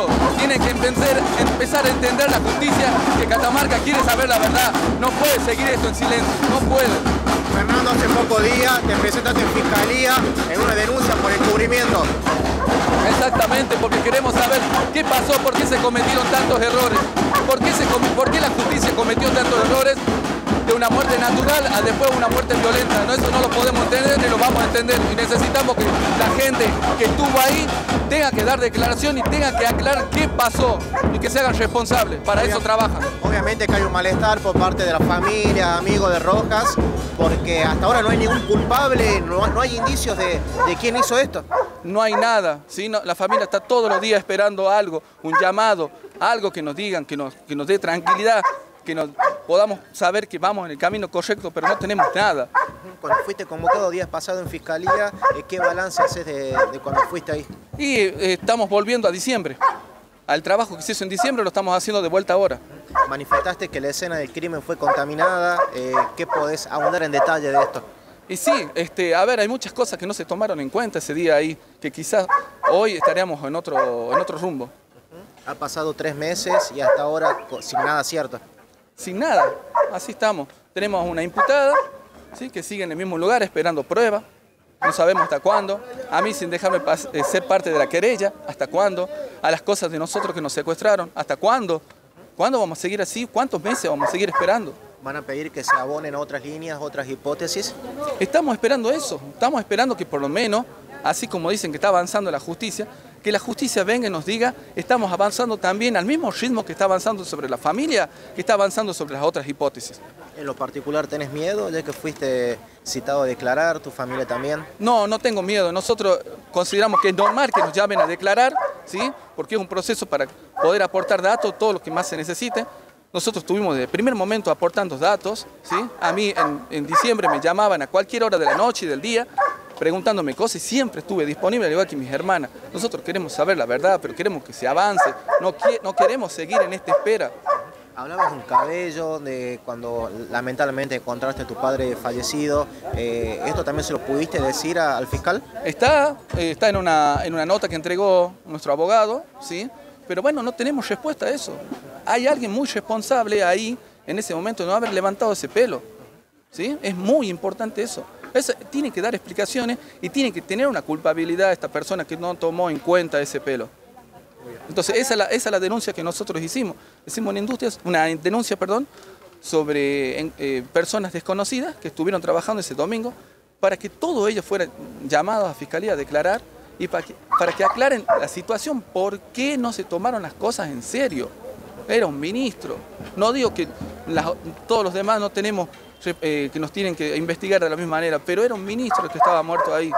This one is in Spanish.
eso. Tienen que empezar, empezar a entender la justicia, que Catamarca quiere saber la verdad. No puede seguir esto en silencio, no puede. Fernando, hace pocos días te presentaste en fiscalía en una denuncia por encubrimiento. Exactamente, porque queremos saber qué pasó, por qué se cometieron tantos errores, por qué, se, por qué la justicia cometió tantos errores de una muerte natural a después una muerte violenta. ¿no? Eso no lo podemos entender ni lo vamos a entender. Y necesitamos que la gente que estuvo ahí tenga que dar declaración y tenga que aclarar qué pasó y que se hagan responsables. Para eso trabajan. Obviamente que hay un malestar por parte de la familia, amigos de Rojas, porque hasta ahora no hay ningún culpable, no, hay indicios de, de, quién hizo esto. No hay nada, ¿sí? la familia está todos los días esperando algo, un llamado, algo que nos digan, que nos, que nos dé tranquilidad, que nos podamos saber que vamos en el camino correcto, pero no tenemos nada. Cuando fuiste convocado días pasados en Fiscalía, eh, ¿qué balance haces de, cuando fuiste ahí? Y eh, estamos volviendo a diciembre. Al trabajo que se hizo en diciembre lo estamos haciendo de vuelta ahora. Manifestaste que la escena del crimen fue contaminada. Eh, ¿Qué podés ahondar en detalle de esto? Y sí, este, a ver, hay muchas cosas que no se tomaron en cuenta ese día ahí, que quizás hoy estaríamos en otro, en otro rumbo. Ha pasado tres meses y hasta ahora sin nada cierto sin nada. Así estamos. Tenemos una imputada ¿sí? que sigue en el mismo lugar esperando prueba. No sabemos hasta cuándo. A mí sin dejarme eh, ser parte de la querella, hasta cuándo. A las cosas de nosotros que nos secuestraron, hasta cuándo. ¿Cuándo vamos a seguir así? ¿Cuántos meses vamos a seguir esperando? ¿Van a pedir que se abonen otras líneas, otras hipótesis? Estamos esperando eso. Estamos esperando que por lo menos, así como dicen que está avanzando la justicia, que la justicia venga y nos diga, estamos avanzando también al mismo ritmo que está avanzando sobre la familia, que está avanzando sobre las otras hipótesis. ¿En lo particular tenés miedo, ya que fuiste citado a declarar, tu familia también? No, no tengo miedo. Nosotros consideramos que es normal que nos llamen a declarar, ¿sí? porque es un proceso para poder aportar datos, todo lo que más se necesite. Nosotros estuvimos desde el primer momento aportando datos, ¿sí? A mí en, en diciembre me llamaban a cualquier hora de la noche y del día preguntándome cosas y siempre estuve disponible, al igual que mis hermanas. Nosotros queremos saber la verdad, pero queremos que se avance, no, no queremos seguir en esta espera. Hablabas de un cabello, de cuando lamentablemente encontraste a tu padre fallecido. Eh, ¿Esto también se lo pudiste decir al fiscal? Está, eh, está en, una, en una nota que entregó nuestro abogado, ¿sí? pero bueno, no tenemos respuesta a eso. Hay alguien muy responsable ahí en ese momento de no haber levantado ese pelo. ¿sí? Es muy importante eso tiene que dar explicaciones y tiene que tener una culpabilidad esta persona que no tomó en cuenta ese pelo. Entonces, esa es la, denuncia que nosotros hicimos. Hicimos una, industria, una denuncia perdón, sobre eh, personas desconocidas que estuvieron trabajando ese domingo para que todos ellos fueran llamados a Fiscalía a declarar y para que, aclaren la situación, por qué no se tomaron las cosas en serio. Era un ministro. No digo que todos los demás no tenemos que nos tienen que investigar de la misma manera, pero era un ministro que estaba muerto ahí.